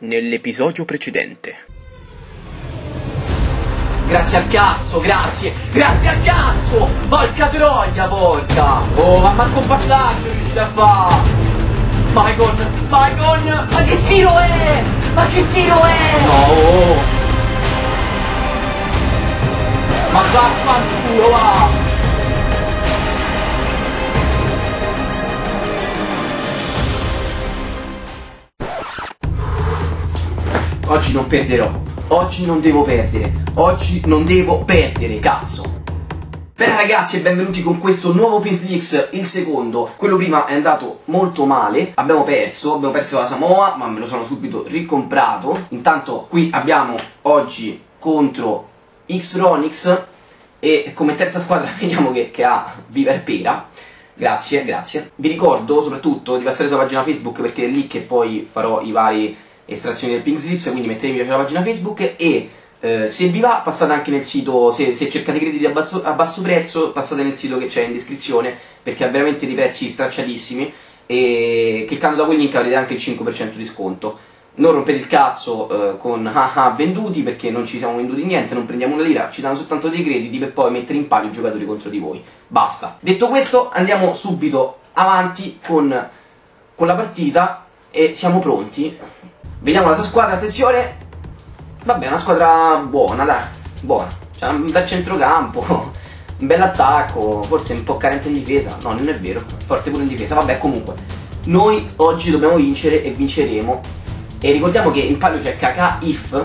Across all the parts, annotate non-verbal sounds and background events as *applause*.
nell'episodio precedente. Grazie al cazzo, grazie, grazie al cazzo! Porca troia, porca! Oh, ma manco un passaggio riuscite a fare! Maicon, Maicon! Ma che tiro è? Ma che tiro è? No! Ma vaffanculo, va! Oggi non perderò. Oggi non devo perdere. Oggi non devo perdere, cazzo. Bene ragazzi e benvenuti con questo nuovo Pins Leaks, il secondo. Quello prima è andato molto male, abbiamo perso, abbiamo perso la Samoa, ma me lo sono subito ricomprato. Intanto qui abbiamo oggi contro X-Ronix e come terza squadra *laughs* vediamo che, che ha Viver Pera. Grazie, grazie. Vi ricordo soprattutto di passare sulla pagina Facebook perché è lì che poi farò i vari estrazioni del Pink Slips, quindi mettete mi piace alla pagina Facebook e eh, se vi va passate anche nel sito, se, se cercate crediti a basso, a basso, prezzo, passate nel sito che c'è in descrizione perché ha veramente dei prezzi stracciatissimi e cliccando da quel link avrete anche il 5% di sconto. Non rompete il cazzo eh, con haha venduti perché non ci siamo venduti niente, non prendiamo una lira, ci danno soltanto dei crediti per poi mettere in palio i giocatori contro di voi. Basta. Detto questo andiamo subito avanti con, con la partita e siamo pronti. Vediamo la sua squadra, attenzione. Vabbè, una squadra buona, dai, buona. C'ha un bel centrocampo, *laughs* un bel attacco, forse un po' carente in difesa. No, non è vero, forte pure in difesa. Vabbè, comunque, noi oggi dobbiamo vincere e vinceremo. E ricordiamo che in palio c'è Kaka If.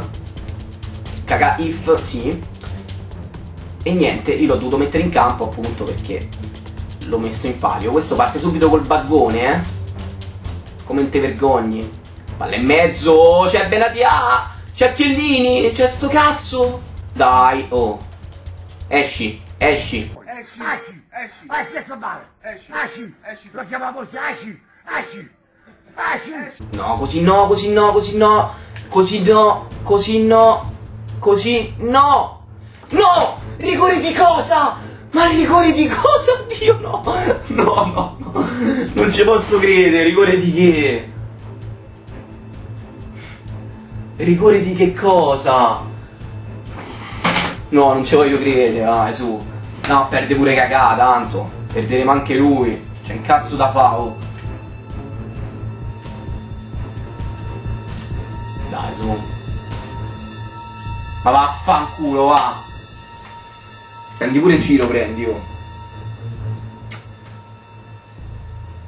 Kaka If, sì. E niente, io l'ho dovuto mettere in campo appunto perché l'ho messo in palio. Questo parte subito col baggone, eh. Come te vergogni. Palla in mezzo, c'è Benatia, c'è Chiellini, c'è sto cazzo. Dai, oh. Esci, esci. Esci, esci, esci. Vai. Esci, esci, esci. Lo chiamiamo esci, esci. Esci. No, così no, così no, così no. Così no, così no. Così no. No! Rigore di cosa? Ma rigore di cosa? Oddio no! *laughs* No, no, no. Non ci posso credere, rigore di che? Rigore di che cosa? No, non ci voglio credere, vai su. No, perde pure cagà, tanto. Perderemo anche lui. C'è un cazzo da fa, oh. Dai, su. Ma vaffanculo, va. Prendi pure il giro, prendi, oh.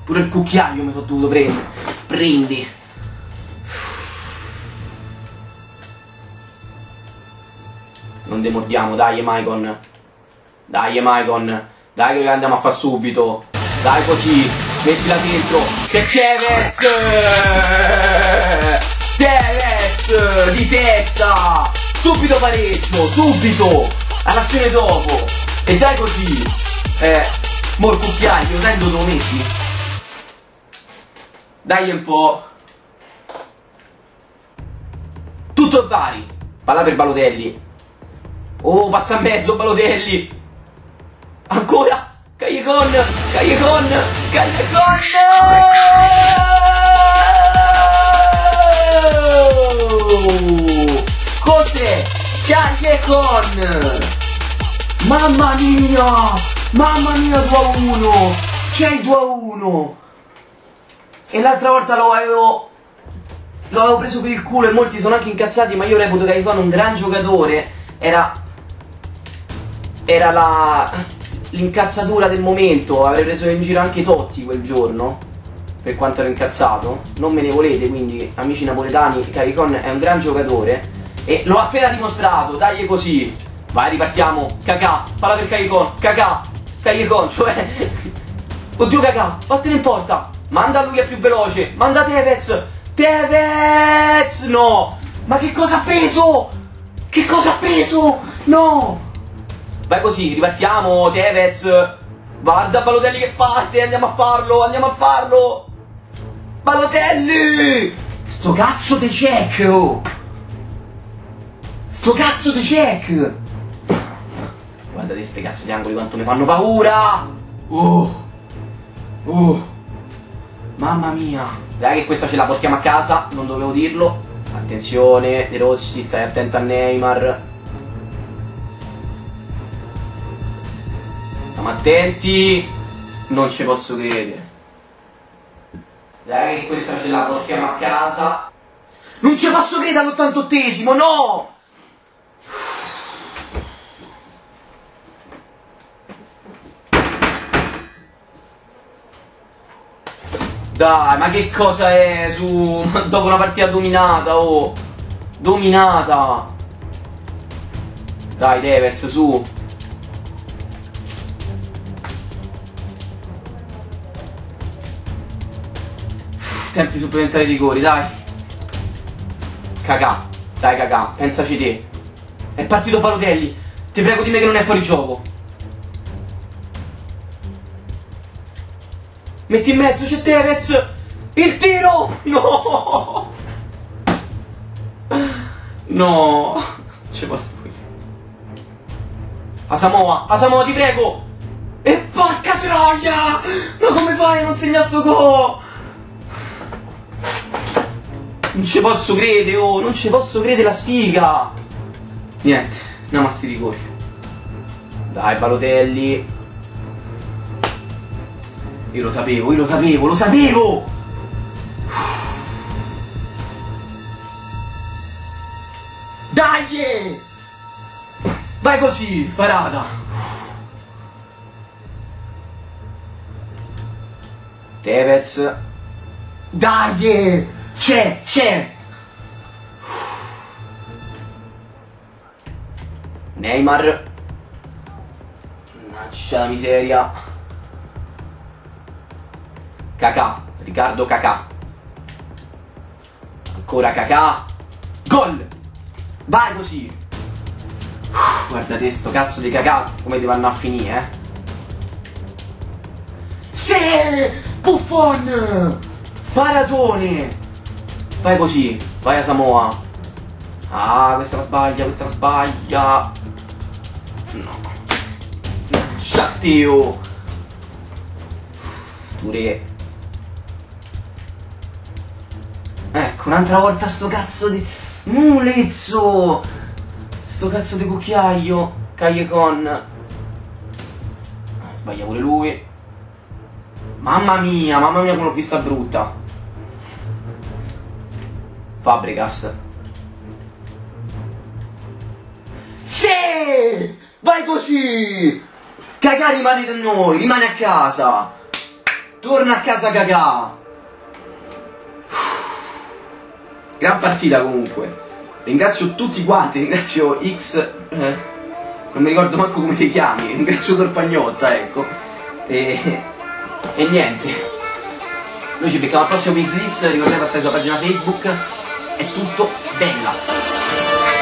Pure il cucchiaio mi sono dovuto prendere. Prendi. Non demordiamo, dai Maicon. Dai Maicon. Dai che andiamo a fare subito. Dai così. Mettila dentro. C'è Tevez. Tevez. Di testa. Subito pareggio. Subito. All'azione dopo. E dai così. Eh. Mo il cucchiaio. Sai dove lo metti? Dai un po'. Tutto vari. Palla per Balotelli. Oh, passa a mezzo Balotelli. Ancora. Callejon. Callejon. Callejon. Cos'è? Callejon. Mamma mia. Mamma mia 2 a 1. C'è il 2 a 1. E l'altra volta lo avevo lo avevo preso per il culo e molti sono anche incazzati, ma io reputo Callejon un gran giocatore. Era era la l'incazzatura del momento, avrei preso in giro anche Totti quel giorno, per quanto ero incazzato. Non me ne volete, quindi amici napoletani, Cavicon è un gran giocatore e l'ho appena dimostrato, dai così. Vai, ripartiamo. Cacà, palla per Cavicon, Cacà, Cavicon, cioè Oddio Cacà, vattene in porta. Manda lui è più veloce, manda Tevez. Tevez! No! Ma che cosa ha preso? Che cosa ha preso? No! Vai così, ripartiamo, Tevez. Guarda Balotelli che parte, andiamo a farlo, andiamo a farlo. Balotelli! Sto cazzo di check, oh. Sto cazzo di check. Guardate queste cazzo di angoli quanto mi fanno paura. Uh. Uh. Mamma mia. Dai che questa ce la portiamo a casa, non dovevo dirlo. Attenzione, De Rossi, stai attento a Neymar. Stiamo attenti. Non ci posso credere. Dai che questa ce la portiamo a casa. Non ci posso credere all'88esimo, no! Dai, ma che cosa è su... dopo una partita dominata, oh! Dominata! Dai, Devers, su! Tempi supplementari rigori, dai! Cacà, dai cacà, pensaci te. È partito Balotelli, ti prego di me che non è fuori gioco. Metti in mezzo, c'è Tevez! Il tiro! No! No! Ci posso qui. Asamoa, Asamoa, ti prego! E porca troia! Ma come fai a non segnare sto gol? Non ci posso credere, oh! Non ci posso credere la sfiga! Niente, andiamo a sti rigori. Dai, Balotelli. Io lo sapevo, io lo sapevo, lo sapevo! Dai! Vai così, parata! Tevez. Dai! C'è, c'è! Neymar. Mannaggia la miseria. Cacà, Riccardo Cacà. Ancora Cacà. Gol! Vai così! Guardate sto cazzo di Cacà come ti vanno a finire, eh? Sì! Buffon! Paratone! Vai così, vai a Samoa. Ah, questa la sbaglia, questa la sbaglia. No. Sciatteo. Touré. Ecco, un'altra volta sto cazzo di... Mulezzo! Sto cazzo di cucchiaio. Callecon. Ah, Sbaglia pure lui. Mamma mia, mamma mia come l'ho vista brutta. Fabregas. Sì! Vai così! Cagà rimane da noi, rimane a casa! Torna a casa Cagà! Gran partita comunque. Ringrazio tutti quanti, ringrazio X. eh, non mi ricordo manco come ti chiami, ringrazio Torpagnotta, ecco. E, e niente. Noi ci becchiamo al prossimo Pix List, ricordate passare sulla pagina Facebook. È tutto bella.